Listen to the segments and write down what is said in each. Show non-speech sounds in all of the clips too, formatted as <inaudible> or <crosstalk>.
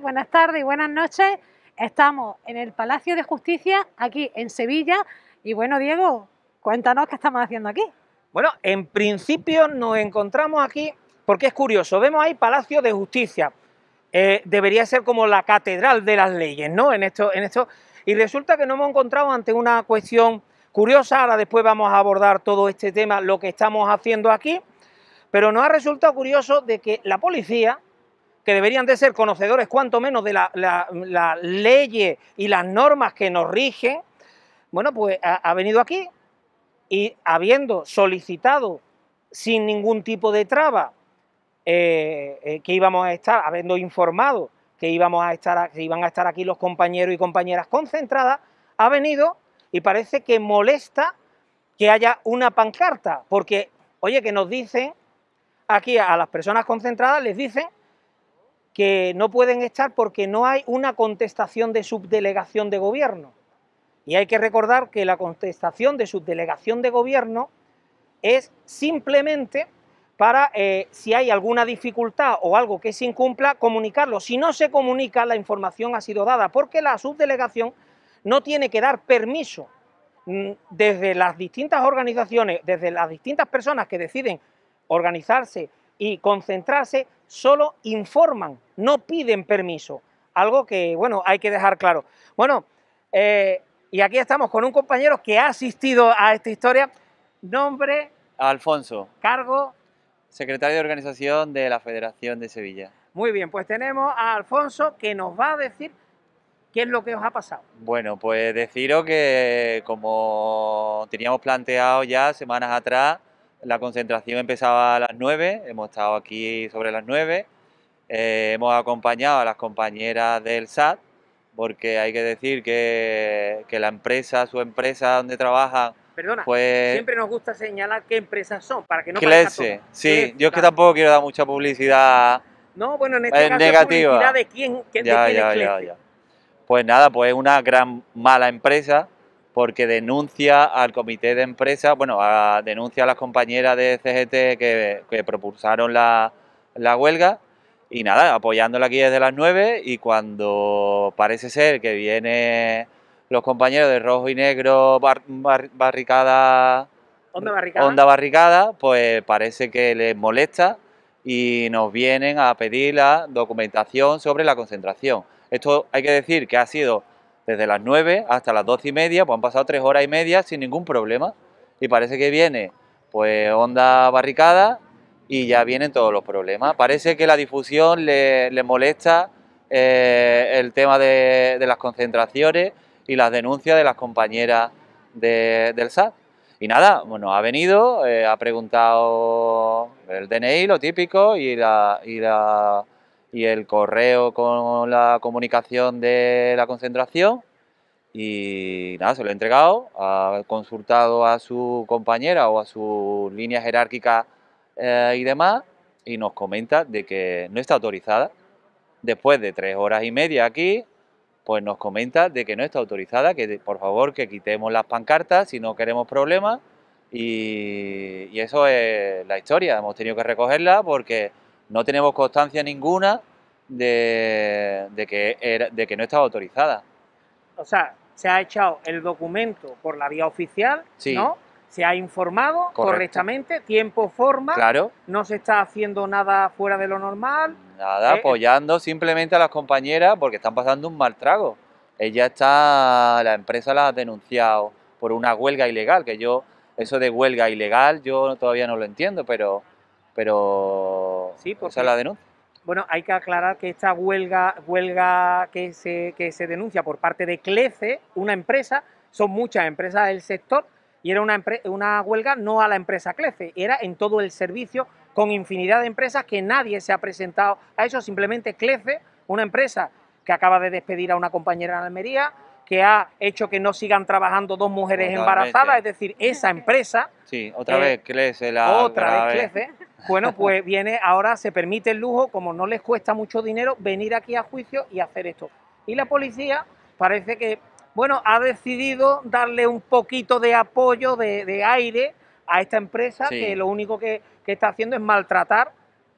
buenas tardes y buenas noches. Estamos en el Palacio de Justicia, aquí en Sevilla. Y bueno, Diego, cuéntanos qué estamos haciendo aquí. Bueno, en principio nos encontramos aquí porque es curioso. Vemos ahí Palacio de Justicia. Eh, debería ser como la catedral de las leyes, ¿no? En esto, en esto. Y resulta que nos hemos encontrado ante una cuestión curiosa. Ahora después vamos a abordar todo este tema, lo que estamos haciendo aquí. Pero nos ha resultado curioso de que la policía, que deberían de ser conocedores cuanto menos de las la, leyes y las normas que nos rigen, bueno, pues ha, venido aquí y habiendo solicitado sin ningún tipo de traba eh, eh, que íbamos a estar, habiendo informado que íbamos a estar, que iban a estar aquí los compañeros y compañeras concentradas, ha venido y parece que molesta que haya una pancarta, porque, oye, que nos dicen aquí a las personas concentradas, les dicen que no pueden estar porque no hay una contestación de subdelegación de gobierno. Y hay que recordar que la contestación de subdelegación de gobierno es simplemente para, eh, si hay alguna dificultad o algo que se incumpla, comunicarlo. Si no se comunica, la información ha sido dada, porque la subdelegación no tiene que dar permiso mm, desde las distintas organizaciones, desde las distintas personas que deciden organizarse y concentrarse, solo informan, no piden permiso. Algo que, bueno, hay que dejar claro. Bueno, eh, y aquí estamos con un compañero que ha asistido a esta historia. Nombre. Alfonso. Cargo. Secretario de Organización de la Federación de Sevilla. Muy bien, pues tenemos a Alfonso que nos va a decir qué es lo que os ha pasado. Bueno, pues deciros que como teníamos planteado ya semanas atrás, la concentración empezaba a las 9, hemos estado aquí sobre las 9, eh, hemos acompañado a las compañeras del SAT, porque hay que decir que, la empresa, su empresa donde trabajan, Perdona, siempre nos gusta señalar qué empresas son, para que no Clese, sí, yo es que tampoco quiero dar mucha publicidad No, bueno, en este caso negativa. publicidad de quién, quién, ya, ya, ya, Pues nada, pues es una gran mala empresa, porque denuncia al comité de empresa, bueno, denuncia a las compañeras de CGT que, propulsaron la, huelga y nada, apoyándola aquí desde las 9 y cuando parece ser que vienen los compañeros de rojo y negro barricada, onda barricada, onda barricada, pues parece que les molesta y nos vienen a pedir la documentación sobre la concentración. Esto hay que decir que ha sido desde las 9 hasta las 12 y media, pues han pasado tres horas y media sin ningún problema. Y parece que viene pues onda barricada y ya vienen todos los problemas. Parece que la difusión le, molesta eh, el tema de, las concentraciones y las denuncias de las compañeras del SAT. Y nada, bueno, ha venido, eh, ha preguntado el DNI, lo típico, y la, y la y el correo con la comunicación de la concentración. Y nada, se lo he entregado, ha consultado a su compañera o a su línea jerárquica eh, y demás y nos comenta de que no está autorizada. Después de tres horas y media aquí, pues nos comenta de que no está autorizada, que por favor que quitemos las pancartas si no queremos problemas. Y, y eso es la historia, hemos tenido que recogerla porque no tenemos constancia ninguna de, que, era, de que no estaba autorizada. O sea, se ha echado el documento por la vía oficial, ¿no? Se ha informado correctamente, tiempo, forma. Claro. No se está haciendo nada fuera de lo normal. Nada, eh, apoyando simplemente a las compañeras porque están pasando un mal trago. Ella está, la empresa la ha denunciado por una huelga ilegal, que yo, eso de huelga ilegal, yo todavía no lo entiendo, pero pero sí, porque, esa es la denuncia. Bueno, hay que aclarar que esta huelga, huelga que, se, que se denuncia por parte de CLECE, una empresa, son muchas empresas del sector, y era una, una huelga no a la empresa CLECE, era en todo el servicio con infinidad de empresas que nadie se ha presentado a eso, simplemente CLECE, una empresa que acaba de despedir a una compañera en Almería, que ha hecho que no sigan trabajando dos mujeres embarazadas, es decir, esa empresa... Sí, otra vez eh, crece la... Otra vez crece. Bueno, pues <laughs> viene, ahora se permite el lujo, como no les cuesta mucho dinero, venir aquí a juicio y hacer esto. Y la policía parece que, bueno, ha decidido darle un poquito de apoyo, de, aire a esta empresa, que lo único que, está haciendo es maltratar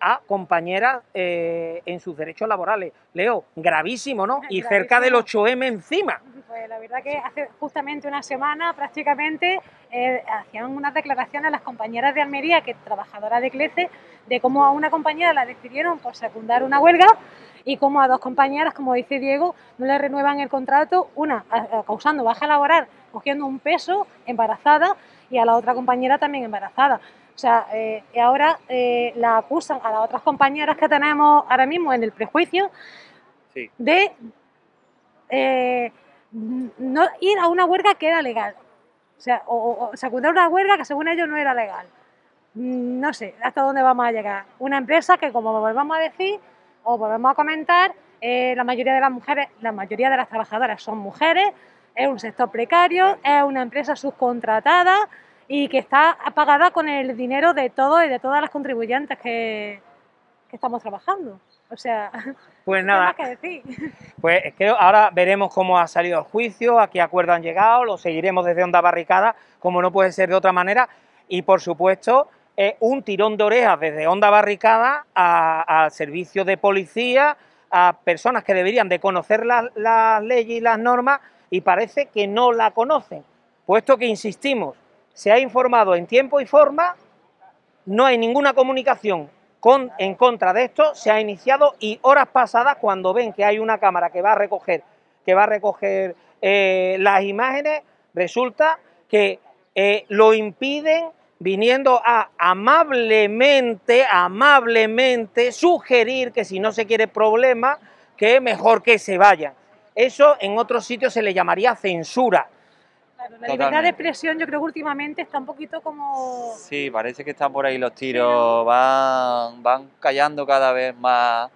a compañeras eh, en sus derechos laborales. Leo, gravísimo, ¿no? Y Gravísimo. cerca del 8M encima. Pues la verdad que hace justamente una semana prácticamente eh, hacían unas declaraciones las compañeras de Almería, que trabajadoras de CLECE, de cómo a una compañera la decidieron por secundar una huelga y cómo a dos compañeras, como dice Diego, no le renuevan el contrato, una a- a- causando baja laboral, cogiendo un peso, embarazada, y a la otra compañera también embarazada. O sea, eh, y ahora eh, la acusan a las otras compañeras que tenemos ahora mismo en el prejuicio Sí. de eh, no ir a una huelga que era legal. O sea, o, o- una huelga que según ellos no era legal. Mm, No sé hasta dónde vamos a llegar. Una empresa que, como volvamos a decir o volvemos a comentar, eh, la mayoría de las mujeres, la mayoría de las trabajadoras son mujeres, es un sector precario, es una empresa subcontratada y que está pagada con el dinero de todos y de todas las contribuyentes que, que estamos trabajando. O sea, Pues ¿qué nada, más que decir? Pues creo, ahora veremos cómo ha salido el juicio, a qué acuerdo han llegado, lo seguiremos desde Onda Barricada, como no puede ser de otra manera, y por supuesto, eh, un tirón de orejas desde Onda Barricada al servicio de policía, a personas que deberían de conocer las, las leyes y las normas, y parece que no la conocen, puesto que, insistimos, se ha informado en tiempo y forma, no hay ninguna comunicación en contra de esto, se ha iniciado y horas pasadas, cuando ven que hay una cámara que va a recoger, que va a recoger eh, las imágenes, resulta que eh, lo impiden viniendo a amablemente, amablemente sugerir que si no se quiere problema, que mejor que se vayan. Eso en otros sitios se le llamaría censura. Claro, la libertad de Totalmente. expresión yo creo que últimamente está un poquito como... Sí, parece que están por ahí los tiros, van, van callando cada vez más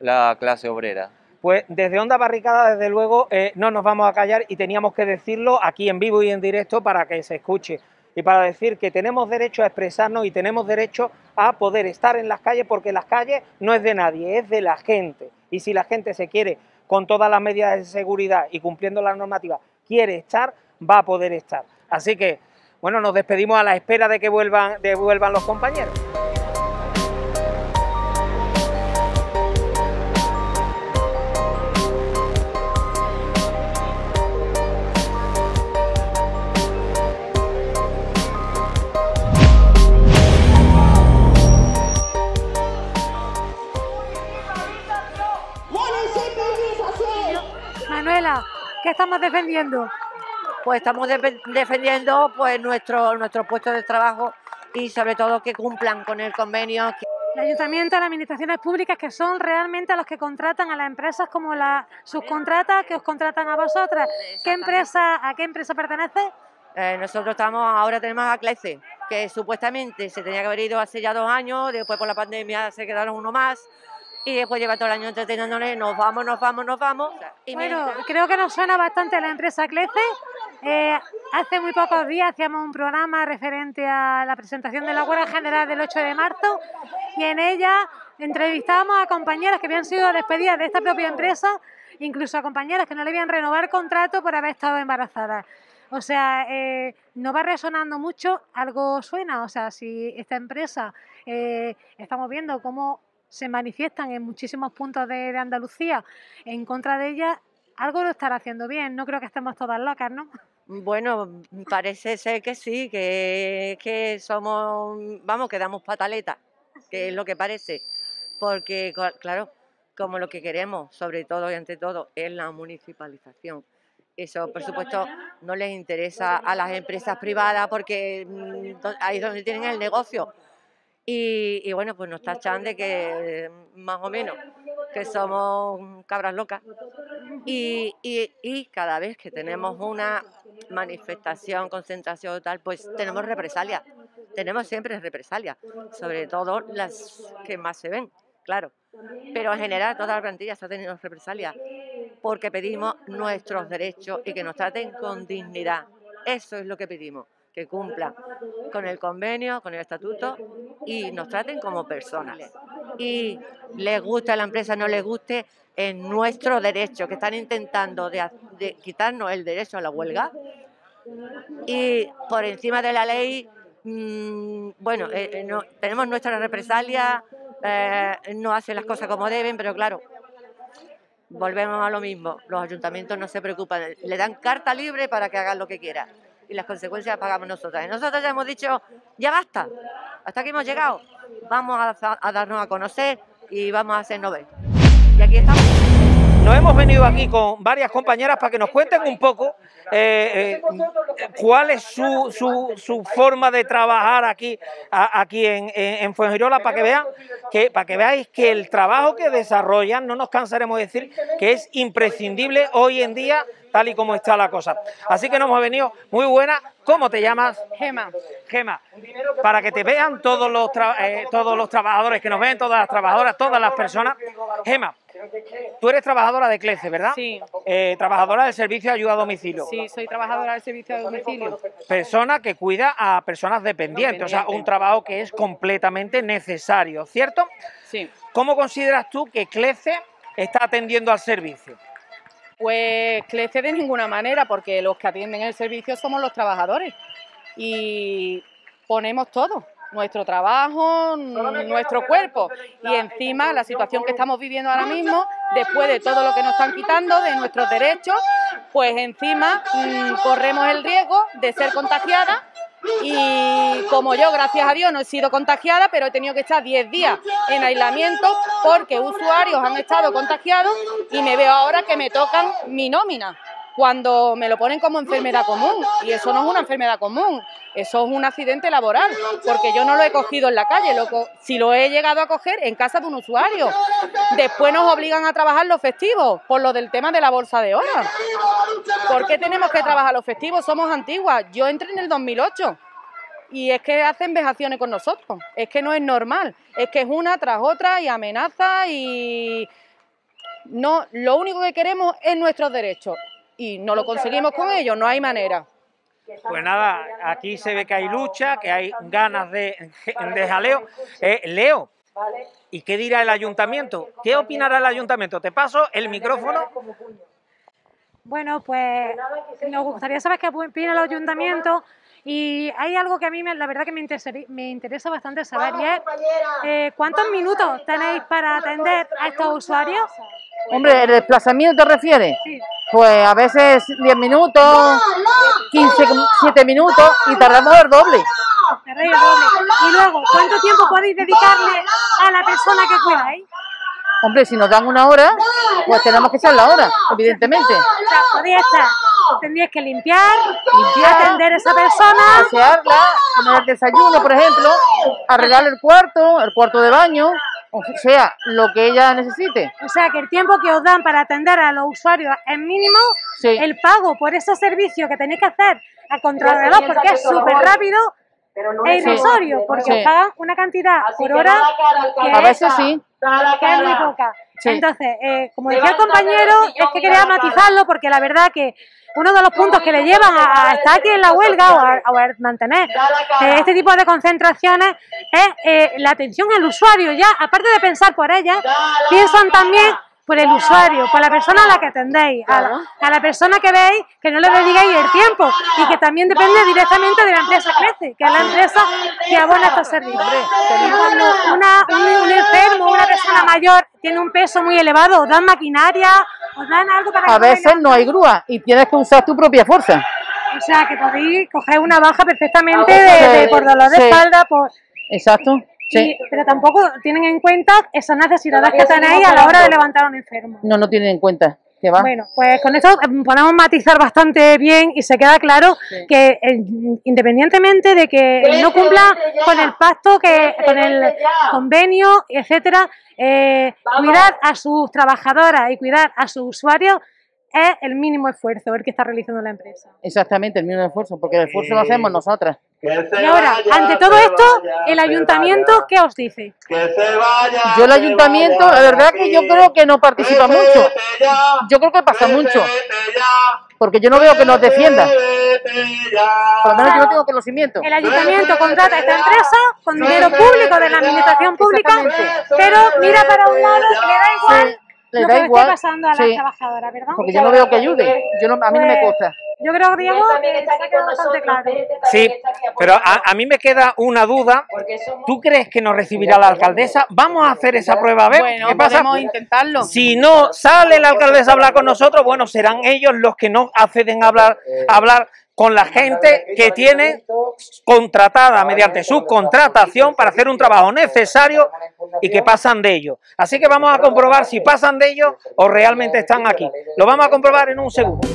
la clase obrera. Pues desde Onda Barricada, desde luego, eh, no nos vamos a callar y teníamos que decirlo aquí en vivo y en directo para que se escuche y para decir que tenemos derecho a expresarnos y tenemos derecho a poder estar en las calles porque las calles no es de nadie, es de la gente. Y si la gente se quiere, con todas las medidas de seguridad y cumpliendo las normativas, quiere estar, va a poder estar. Así que, bueno, nos despedimos a la espera de que vuelvan, de vuelvan los compañeros. Manuela, ¿qué estamos defendiendo? Pues estamos defe- defendiendo pues nuestro nuestro puesto de trabajo y sobre todo que cumplan con el convenio El ayuntamiento, las administraciones públicas que son realmente los que contratan a las empresas como las subcontratas que os contratan a vosotras. ¿Qué empresa, ¿A qué empresa pertenece? eh, nosotros estamos ahora tenemos a Clece que supuestamente se tenía que haber ido hace ya dos años después por la pandemia se quedaron uno más y después lleva todo el año entreteniéndonos nos vamos nos vamos nos vamos y Bueno, mientras- creo que nos suena bastante la empresa Clece. Eh, hace muy pocos días hacíamos un programa referente a la presentación de la huelga general del 8 de marzo y en ella entrevistábamos a compañeras que habían sido despedidas de esta propia empresa, incluso a compañeras que no le habían renovar contrato por haber estado embarazadas. O sea, eh, no va resonando mucho, algo suena. O sea, si esta empresa eh, estamos viendo cómo se manifiestan en muchísimos puntos de, de Andalucía en contra de ella, algo lo estará haciendo bien. No creo que estemos todas locas, ¿no? Bueno, parece ser que sí, que, que somos, vamos, que damos pataletas, que es lo que parece. Porque, cla- claro, como lo que queremos, sobre todo y ante todo, es la municipalización. Eso, por supuesto, no les interesa a las empresas privadas porque mm, ahí es donde tienen el negocio. Y, y bueno, pues nos tachan de que, más o menos, que somos cabras locas. Y, y- y cada vez que tenemos una manifestación, concentración o tal, pues tenemos represalias. Tenemos siempre represalias, sobre todo las que más se ven, claro. Pero en general toda la plantilla está teniendo represalias porque pedimos nuestros derechos y que nos traten con dignidad. Eso es lo que pedimos, que cumplan con el convenio, con el estatuto y nos traten como personas. Y les guste a la empresa, no les guste, es nuestro derecho, que están intentando de, quitarnos el derecho a la huelga. Y por encima de la ley, mm, bueno, eh, eh, tenemos nuestra represalia, eh, no hacen las cosas como deben, pero claro, volvemos a lo mismo. Los ayuntamientos no se preocupan, le dan carta libre para que hagan lo que quieran. Las consecuencias las pagamos nosotros. Y nosotros ya hemos dicho, ya basta, hasta aquí hemos llegado. Vamos a, darnos a conocer y vamos a hacernos ver. Y aquí estamos. Nos hemos venido aquí con varias compañeras para que nos cuenten un poco eh, eh, cuál es su, su, su, forma de trabajar aquí, aquí en, en, Fuengirola, para que vean que, para que veáis que el trabajo que desarrollan, no nos cansaremos de decir que es imprescindible hoy en día tal y como está la cosa. Así que nos hemos venido muy buena. ¿Cómo te llamas? Gema. Gema. Para que te vean todos los, eh, todos los trabajadores que nos ven, todas las trabajadoras, todas las personas. Gema, tú eres trabajadora de CLECE, ¿verdad? Sí. Eh, trabajadora del servicio de ayuda a domicilio. Sí, soy trabajadora del servicio de domicilio. Persona que cuida a personas dependientes, o sea, un trabajo que es completamente necesario, ¿cierto? Sí. ¿Cómo consideras tú que CLECE está atendiendo al servicio? Pues CLECE de ninguna manera, porque los que atienden el servicio somos los trabajadores y ponemos todo, nuestro trabajo, nuestro cuerpo. Y encima la situación que estamos viviendo ahora mismo, después de todo lo que nos están quitando de nuestros derechos, pues encima mmm, corremos el riesgo de ser contagiadas y como yo, gracias a Dios, no he sido contagiada, pero he tenido que estar 10 días en aislamiento porque usuarios han estado contagiados y me veo ahora que me tocan mi nómina cuando me lo ponen como enfermedad común y eso no es una enfermedad común, eso es un accidente laboral, porque yo no lo he cogido en la calle, lo si lo he llegado a coger en casa de un usuario. Después nos obligan a trabajar los festivos por lo del tema de la bolsa de horas. ¿Por qué tenemos que trabajar los festivos? Somos antiguas. Yo entré en el 2008 y es que hacen vejaciones con nosotros. Es que no es normal. Es que es una tras otra y amenaza y no. Lo único que queremos es nuestros derechos y no lo conseguimos con ellos. No hay manera. Pues nada, aquí se ve que hay lucha, que hay ganas de, de jaleo. Eh, Leo, ¿y qué dirá el ayuntamiento? ¿Qué opinará el ayuntamiento? Te paso el micrófono. Bueno, pues nos gustaría saber qué opina el ayuntamiento y hay algo que a mí me, la verdad que me interesa, me interesa bastante saber y es eh, ¿cuántos minutos tenéis para atender a estos usuarios? Hombre, ¿el desplazamiento te refieres? Sí. Pues a veces 10 minutos, 15, 7 minutos y tardamos el doble. Tardáis el doble. Y luego, ¿cuánto tiempo podéis dedicarle a la persona que cuidáis? Hombre, si nos dan una hora, pues tenemos que echar la hora, evidentemente. O sea, podéis estar, tendríais que limpiar, Limpiar, atender a esa persona, asearla, poner el desayuno, por ejemplo, arreglar el cuarto, el cuarto de baño, o sea, lo que ella necesite. o sea que el tiempo que os dan para atender a los usuarios es mínimo, Sí. el pago por esos servicios que tenéis que hacer a contrarreloj porque es súper rápido es irrisorio, porque Sí. os pagan una cantidad por hora que A es, veces sí. que es muy poca. Sí. Entonces, eh, como decía el compañero, es que quería matizarlo porque la verdad que uno de los puntos que le llevan a, estar aquí en la huelga o a, mantener este tipo de concentraciones es eh, la atención al usuario. Ya, aparte de pensar por ella, piensan también por el usuario, por la persona a la que atendéis, a la, a la persona que veis, que no le dediquéis el tiempo y que también depende directamente de la empresa Crece, que es la empresa que abona estos servicios. Una, un, un enfermo, una persona mayor tiene un peso muy elevado, os dan maquinaria, os dan algo para que A veces no hay grúa y tienes que usar tu propia fuerza. o sea, que podéis coger una baja perfectamente de, de- por dolor de Sí. espalda, por, Exacto. Sí. y- pero tampoco tienen en cuenta esas necesidades que tenéis a la hora de levantar a un enfermo. No, no tienen en cuenta. Que va. Bueno, pues con esto eh, podemos matizar bastante bien y se queda claro Sí. que eh, independientemente de que no cumpla con el pacto, que con el convenio, etcétera, eh, cuidar a sus trabajadoras y cuidar a sus usuarios es el mínimo esfuerzo el que está realizando la empresa. Exactamente, el mismo esfuerzo, porque el esfuerzo lo hacemos nosotras. Y ahora, ante todo esto, el ayuntamiento, ¿qué os dice? Yo el ayuntamiento, la verdad que yo creo que no participa mucho. Yo creo que pasa mucho, porque yo no veo que nos defienda. Por lo menos yo no tengo conocimiento. El ayuntamiento contrata a esta empresa con dinero público de la administración pública, pero mira para un lado y le da igual le lo da que le igual. esté pasando a las Sí, trabajadoras, ¿verdad? porque yo no veo que ayude. Yo no, a mí no me Pues, consta. Yo creo, Diego, que se ha quedado bastante claro. Sí, pero a, a mí me queda una duda. ¿Tú crees que nos recibirá la alcaldesa? Vamos a hacer esa prueba a ver Bueno, qué pasa. podemos intentarlo. Si no sale la alcaldesa a hablar con nosotros, bueno, serán ellos los que no acceden a hablar, a hablar con la gente que tienen contratada mediante su contratación para hacer un trabajo necesario y que pasan de ellos. Así que vamos a comprobar si pasan de ellos o realmente están aquí. Lo vamos a comprobar en un segundo.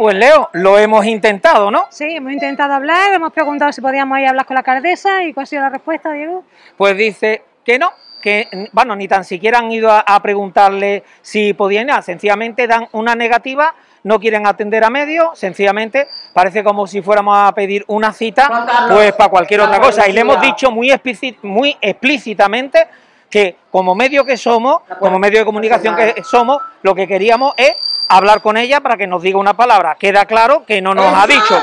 Pues Leo, lo hemos intentado, ¿no? Sí, hemos intentado hablar, hemos preguntado si podíamos ir a hablar con la alcaldesa y cuál ha sido la respuesta, Diego. Pues dice que no, que, bueno, ni tan siquiera han ido a, a preguntarle si podían ir, sencillamente dan una negativa, no quieren atender a medios, sencillamente parece como si fuéramos a pedir una cita, pues para cualquier otra cosa. Y le hemos dicho muy, muy explícitamente que como medio que somos, como medio de comunicación que somos, lo que queríamos es hablar con ella para que nos diga una palabra. Queda claro que no nos ha dicho.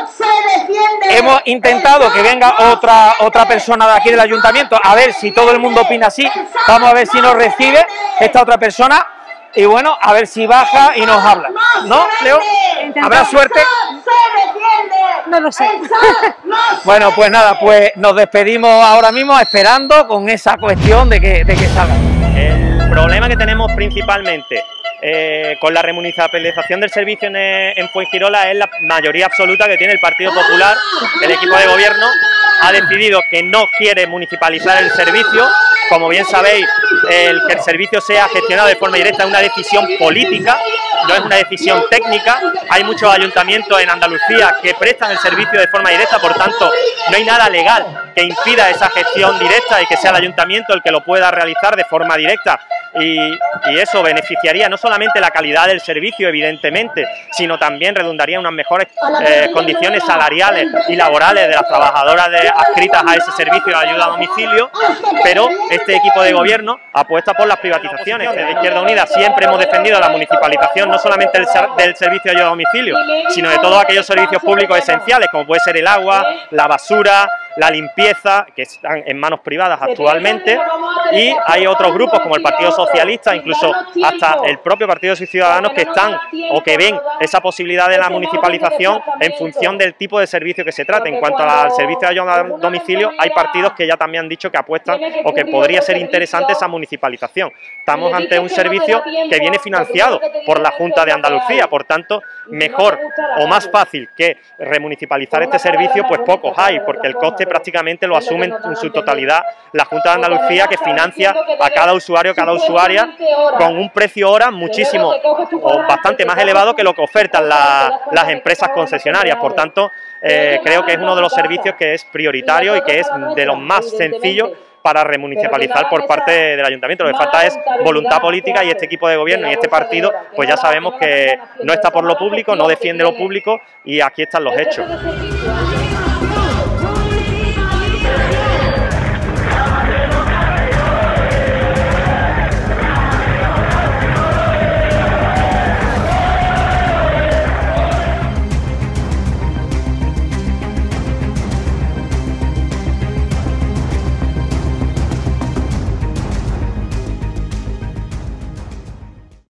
Hemos intentado que venga otra otra persona de aquí del ayuntamiento a ver si todo el mundo opina así. Vamos a ver si nos recibe esta otra persona y bueno, a ver si baja y nos habla. ¿No, Leo? ¿Habrá suerte? No lo sé. <laughs> Bueno, pues nada, pues nos despedimos ahora mismo esperando con esa cuestión de que, de que salga. El problema que tenemos principalmente eh, con la remunicipalización del servicio en, eh, en Fuengirola es la mayoría absoluta que tiene el Partido Popular. El equipo de gobierno ha decidido que no quiere municipalizar el servicio. Como bien sabéis, el que el servicio sea gestionado de forma directa es una decisión política, no es una decisión técnica. Hay muchos ayuntamientos en Andalucía que prestan el servicio de forma directa, por tanto, no hay nada legal que impida esa gestión directa y que sea el ayuntamiento el que lo pueda realizar de forma directa. Y, y eso beneficiaría no solamente la calidad del servicio, evidentemente, sino también redundaría en unas mejores eh, condiciones salariales y laborales de las trabajadoras de- adscritas a ese servicio de ayuda a domicilio, pero este equipo de gobierno apuesta por las privatizaciones. Desde Izquierda Unida siempre hemos defendido la municipalización no solamente del, del servicio de ayuda a domicilio, sino de todos aquellos servicios públicos esenciales, como puede ser el agua, la basura, la limpieza, que están en manos privadas actualmente, y hay otros grupos como el Partido Socialista, incluso hasta el propio Partido Ciudadanos, que están o que ven esa posibilidad de la municipalización en función del tipo de servicio que se trate. En cuanto al servicio de ayuda a domicilio, hay partidos que ya también han dicho que apuestan o que podría ser interesante esa municipalización. Estamos ante un servicio que viene financiado por la Junta de Andalucía, por tanto, mejor o más fácil que remunicipalizar este servicio, pues pocos hay, porque el coste prácticamente lo asumen en su totalidad. la Junta de Andalucía, que financia a cada usuario, cada usuaria, con un precio hora muchísimo o bastante más elevado que lo que ofertan la- las empresas concesionarias. Por tanto, eh, creo que es uno de los servicios que es prioritario y que es de los más sencillos para remunicipalizar por parte del ayuntamiento. Lo que falta es voluntad política y este equipo de gobierno y este partido, pues ya sabemos que no está por lo público, no defiende lo público y aquí están los hechos.